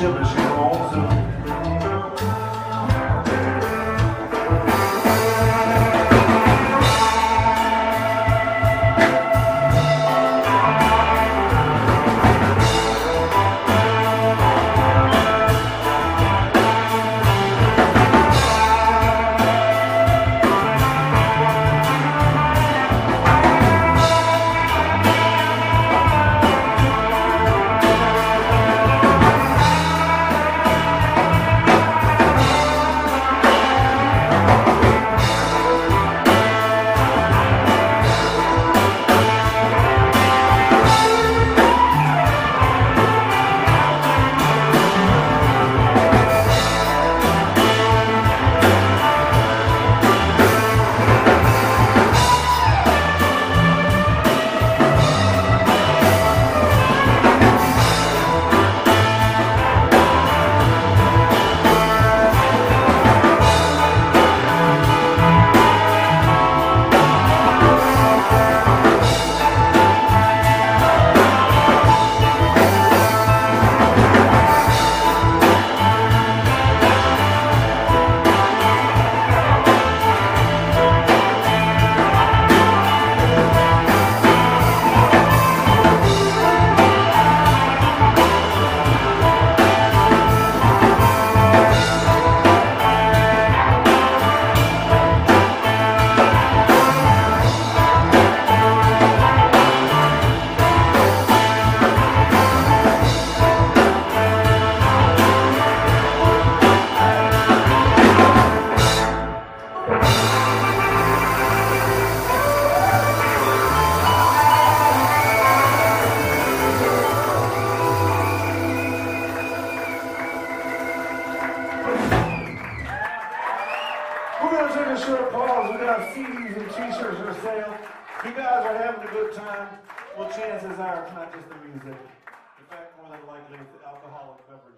I'm się mocno got CDs and t-shirts for sale. You guys are having a good time. Well, chances are it's not just the music. In fact, more than likely, it's the alcoholic beverages.